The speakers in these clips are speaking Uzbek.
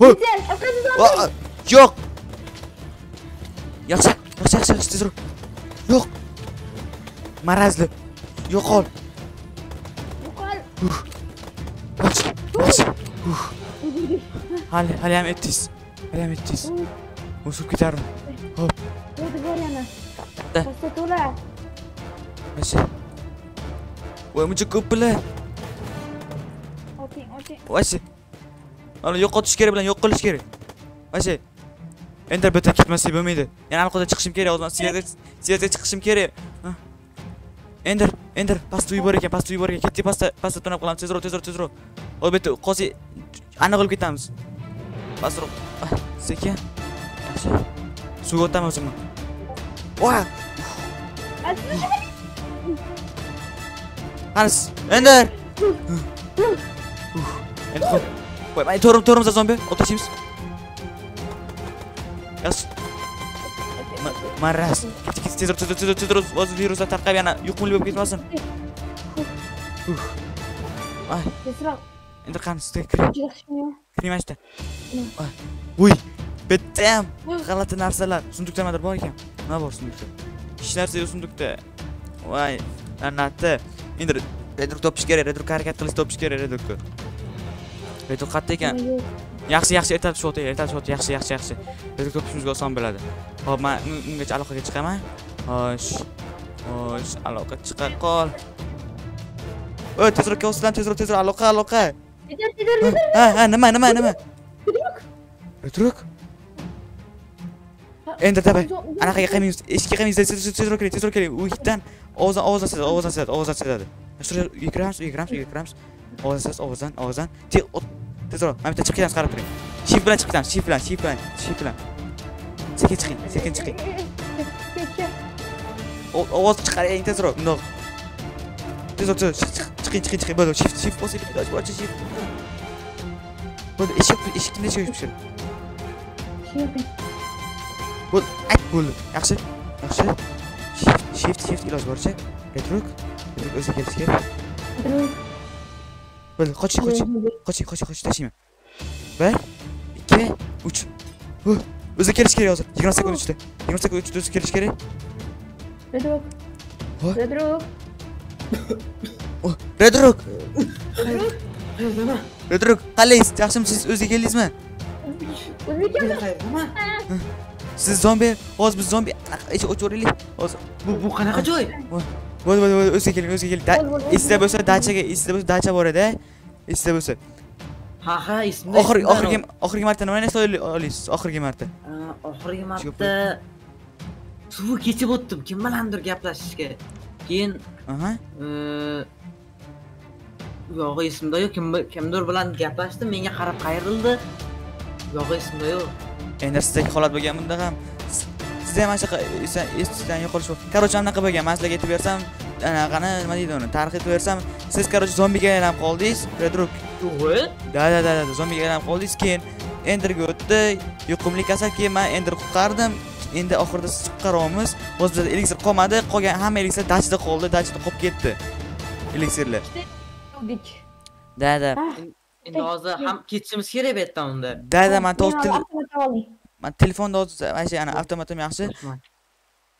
Orqasiz Aa, Yo'q. Yaxshi, yaxshi, yaxshi, yaxshi tezroq. Yo'q. Marazli. Yo'qol. Yo'qol. Yaxshi, yaxshi. Hali, hali ham etdingiz. Hali ham etdingiz. O'sib ketarmi? Hop, Dedi bor yana. Da. To'la. yaxshi. Voy, buncha ko'p bular. Oting, oting. Voysi. Mana yo'qotish kerak bilan yo'q qilish kerak. Voysi. Endi yerdan ketmaslik bo'lmaydi. Yana aniqda chiqishim kerak, sigaret sigaretga chiqishim kerak. Ender, Ender, pastga uyib bor ekan, pastga uyib bor ekan. Ketdi pastda, pastda to'nab qolamiz. Tezroq, tezroq, tezroq. Yerda qozi aniq olib ketamiz. Pastroq. Ah, Sekin. Yaxshi. Suvga o'taman o'zimni. Haris, Ender. Endi qo'y. Qo'y, mana to'rim to'rimizda zombi o'tashimiz. Yaxshi. Ma- Maras. Ket, ket, tezroq, tezroq, tezroq, tezroq. Hozir viruslar tarqab yana yuqumli bo'lib ketmasin. Uf. Ay, Tezroq. endi qani sizga kiring. Juda qishmi? Kiring mana shu yerda. Nima? Ay. Uy, bitta ham g'alati narsalar. Sundukda nimadir bor ekan. Nima bor sundukda? Hech narsa yo'q sundukda. Voy, la'nati. Endi redruk topish kerak, redruk harakat qilish topish kerak, redruk. Redruk qayerda ekan? Yaxshi, yaxshi, ertalab o'tay, ertalab o'tay, yaxshi, yaxshi, yaxshi. Redruk topishimizga oson bo'ladi. Hop, men un- ungacha aloqaga chiqaman. Xo'sh. Xo'sh, aloqa chiqa qol. Oy, tezroq kelsin, tezroq, tezroq, aloqa, aloqa. Ha, ha, nima, nima, nima? Redruk. Endi tabay. Anaqaga qilmaymiz. Eshikka qilmaymiz. Tezroq tezroq keling, tezroq keling. U itdan ovozdan ovozdan sezadi, ovozdan sezadi, ovozdan sezadi. Shuraya uyga kiramiz, uyga kiramiz, uyga kiramiz. Ovozdan ovozdan, ot- Tezroq, mana bitta chiqib ketamiz, qarab turing. Shift bilan chiqib ketamiz, shift bilan, shift bilan, shift bilan. Sekin chiqing, sekin chiqing. ovoz chiqar eng Ovoz chiqaring tezroq. mundoq Tezroq, tezroq, chiq- chiqing, chiqing, chiqing. Bo'ldi, shift, shift bosing, iloji boricha shift. Bo'ldi, eshik, eshikni nechga yopishtir? Şey. Bo'ldi, ayt bo'ldi. Yaxshi, yaxshi. Shift, shift, iloji boricha. Retrok, retrok o'ziga kelish kerak. Dur. Bo'ldi, qoching, qoching. Qoching, qoching, qoching, tashlayman. 1 2 3 Huh, O'zi kelish kerak hozir. 20 sekund ichida. 20 sekund ichida o'zi kelish kerak. Redrok. Voy. Redrok. Oh, Redrok, nima Redrok, qalaysiz? Yaxshimisiz? O'ziga keldingizmi? O'zbekcha. nima Siz zombi, hozir biz zombi anaqa ichi o'chiraylik. Hozir bu bu qanaqa joy bo'ldi, bo'ldi, bo'ldi, o'ziga keling, o'ziga keling. Esda bo'lsa dachaga, esda bo'lsa dacha bor edi. Esda bo'lsa. ha ha esimda Oxirgi oxirgi oxirgi marta nimani esda olasiz? Oxirgi marta. Oxirgi marta suvi kechib o'tdim kim bilandir gaplashishga keyin Aha. ee, yog'i esimda yo'q kim kimdir bilan gaplashdim menga qarab qayrildi yog'i esimda yo'q Endi sizdagi holat bo'lgan bunda ham siz- sizda ham mana shunaqa esa- esdan yo'qolish. Короче, anaqa bo'lgan. Men sizlarga aytib bersam, anaqani nima deydi uni? Tarix aytib bersam, siz короче zombiga aylanib qoldingiz. Redruk. yo'q Da da da da zombiga aylanib qoldingiz. Keyin Enderga o'tdi. Yuqumli kasal keyin men Ender qutqardim. Endi oxirida siz qutqaryapmiz. O'z bizda elixir qolmadi. Qolgan hamma elixir dachada qoldi. Dachada qolib ketdi. Elixirlar. Dik. Da da. Ha. endi hozir ham ketishimiz kerak bu yerdan unda Da da men to'g'ri men telefonda hozir mana shu ana avtomatim yaxshi.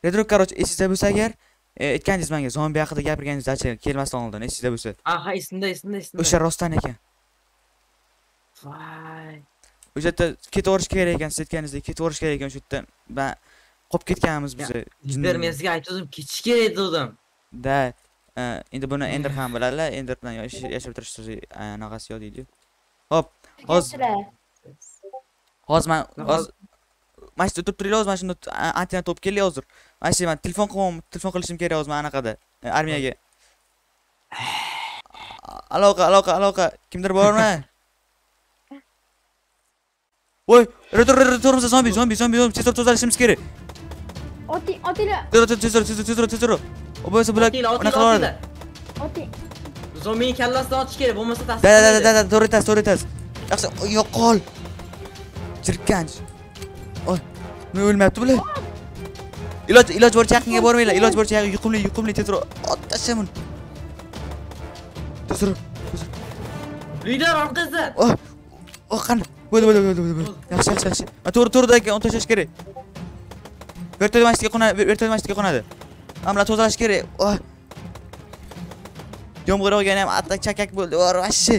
Redruk короче esingizda bo'lsa agar e, aytgandingiz menga zombi haqida gapirganingiz dacha kelmasdan oldin esingizda bo'lsa. ha ha esimda esimda esimda O'sha rostdan ekan. voy O'sha yerda ketaverish kerak ekan, siz aytganingizdek ketaverish kerak ekan o'sha yerda. Ben qolib ketganmiz biz. Jigar men sizga aytdim ketish kerak dedim Da. e, Endi buni Ender ham biladilar. Ender bilan yash- yashab turishni anaqasi yo'q deydi. Hop, hozir hozir men hozir mana shu turib turinglar hozir mana shunda antenna to'p keldi hozir. Mana shu men telefon qilyapman, telefon qilishim kerak hozir mana anaqada. e, Armiyaga. Aloqa, aloqa, aloqa. Kimdir bormi? Voy, retor, zombi, zombi, zombi, zombi, tezroq tozalashimiz kerak. Oting, otinglar. Tezroq, tezroq, tezroq, tezroq, bo'lsa bular unaqa qiladi. Oting. zombini kallasidan otish kerak bo'lmasa da, da, da, da, to'g'ri aytasiz, to'g'ri aytasiz. Yaxshi, yo'qol. Jirkanch. nima o'lmayapti bular iloj iloj boricha yaqinga bormanglar iloj boricha yuqumli yuqumli tezroq otib tashlab uni tezroq uylar orqasida qani bo'ldi bo'ldi bo'ldi bo'ldi yaxshi yaxshi yaxshi to'g'ri to'g'ri aka uni tashlash kerak vertolyot masjidga qo'nadi vertolyot masjidga qo'nadi amla tozalash kerak yomg'ir yog'gani ham attak chakak bo'ldi vashi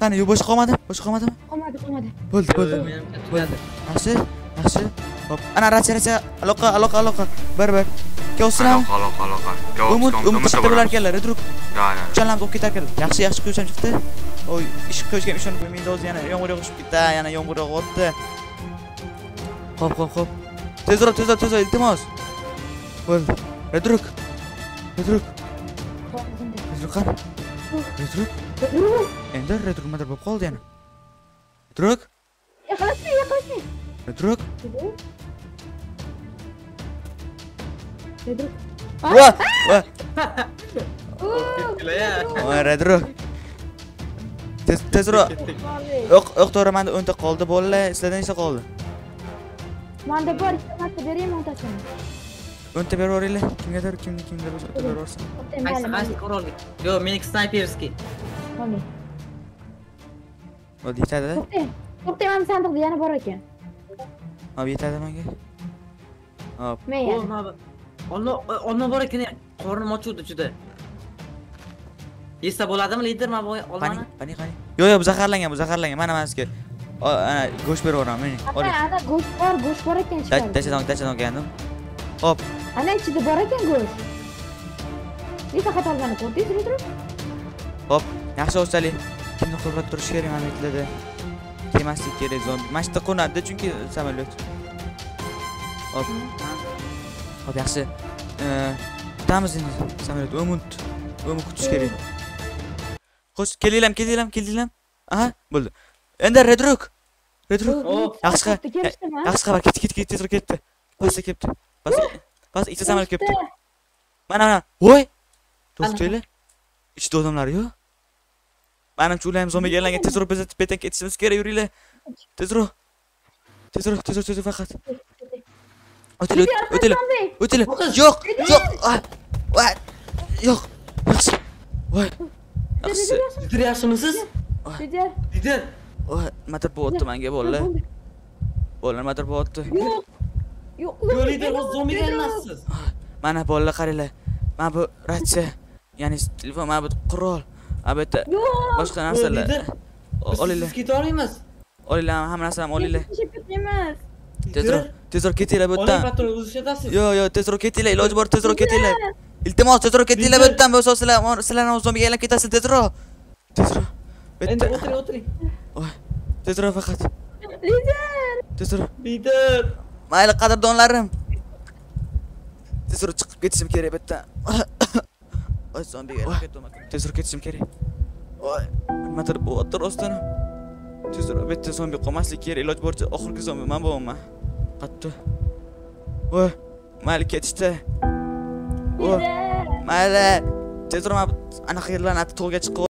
qani yo'q bo'sh qolmadi bo'sh qolmadimi qolmadi qolmadi bo'ldi bo'ldi yaxshi yaxshi hop ana ratsiya ratsiya aloqa aloqa aloqa bir bir kelsinlar Aloqa, aloqa, aloqa. umid umid chiqib bo'lar ekanlar ya. uchalamiz o'qib ketar ekanlar yaxshi yaxshi quyishim chiqdi oy ish qo'yishga ishonib qo'ymaydi hozir yana yomg'ir yog'ishib ketdi yana yomg'ir yog'yapti hop hop hop tezroq tezroq tezroq iltimos bo'ldi ridruk Qoldi. ridruk qani Ridruk. endi ridruk nimadir bo'lib qoldi yana ridruk Yaqinlashma, yaqinlashma. Va Oo, Ketdilar ya. voy ridruk tez tezroq qoldi. yo'q yo'q to'g'ri manda o'nta qoldi bolalar sizlarda nechta qoldi Manda bor, ikkita marta beraymi o'ntasini? o'nta berib yuboringlar kimgadir kimni kimga bo'lsa o'nta berib yuborsin Qaysi qaysi qurollik? Yo'q, meniki snayperskiy. Mayli. bo'ldi yetadi To'xtang. To'xtang, mana sandiqda yana bor ekan. Hop yetadi menga hop Men O, yana. mana bu- olma olma bor ekan. Qornim ochuvdi juda. Yesa bo'ladimi lider mana bu olmani? qani qani yo'q yo'q bu zaharlangan bu zaharlangan mana mana sizga ana go'sht berib yuboraman meni Ana, oling ana go'sht bor, go'sht bor ekan ichkarida. tashladon tashladon kelgandim hop Ana ichida bor ekan go'sht. Nesa xato olgani ko'rdingiz, Ridruk? hop yaxshi o'stalik kimni qo'rqib turish kerak mana kelmaslik kerak zombi mana shu yerda qo'nadi chunki samolyot hop hop yaxshi kutamiz endi samolyot o'n minut o'n minut kutish kerak xo'sh kelinglar kelinglar kelinglar aha bo'ldi endi redruk redruk yaxshi kelishdimi? yaxshi xabar ketdi ketdi ketdi tezroq ketdi pastga ketdi past ikkita samolyot kelibdi mana mana. Voy do'stlar ichida odamlar yo'q manimcha ular ham zombiga aylangan tezroq biz betdan ketishimiz kerak yuringlar tezroq tezroq tezroq tezroq faqat o'tinglar o'tinglar o'tinglar yo'q yo'q voy yo'q yaxshi voy yaxshi Lider yaxshimisiz? Lider. Lider. voy nimadir bo'lyapti manga bolalar bolalar nimadir bo'lyapti Yo'q. Yo'q. Yo'q, lider hozir zombiga aylanasiz. mana bolalar qaranglar mana bu ratsiya ya'ni telefon mana bu qurol mana bu yerda Yo'q. boshqa narsalar lider. O- olinglar Siz keta olmaymiz. olinglar hamma narsani ham olinglar emas. tezroq tezroq ketinglar bu Oling yerdan patrul uzishatasiz. yo'q yo'q tezroq ketinglar iloji bor tezroq ketinglar iltimos tezroq ketinglar bu yerdan bo'lsa sizlar sizlarni o'z zombiga aylanib ketasiz tezroq tezroq bu Endi yerda o'tiring, o'tiring. Voy, zombiga aylanib ketdim tezroq ketishim kerak voy nimadir bo'lyapti rostdan tezroq bu yerda zombi qolmaslik kerak iloji boricha oxirgi zombi man bo'laman qattiq voy mayli ketishdi voy mayli tezroq mana bu anaqa yerlarni tog'ga chiqib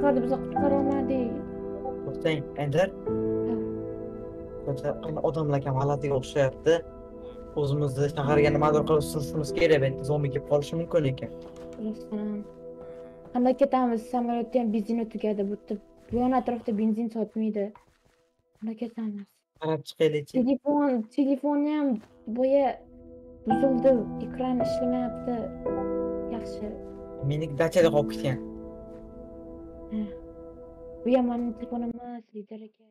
qutqardi biza qutqara olmadik to'xtang ender Ko'cha- odamlar ham g'alatiga o'xshayapti o'zimizni shaharga nimadir qilib sig'ishimiz kerak yerda zombi kelib qolishi mumkin ekan qanday ketamiz samolyotda ham benzini tugadi bu yerda bu yon atrofda benzin sotmaydi qanday ketamiz qarab chiqaylikchi telefon telefonni ham boya buzildi ekrani ishlamayapti yaxshi meniki dachada qolib ketgan bu ham mani telefonim emas lider aka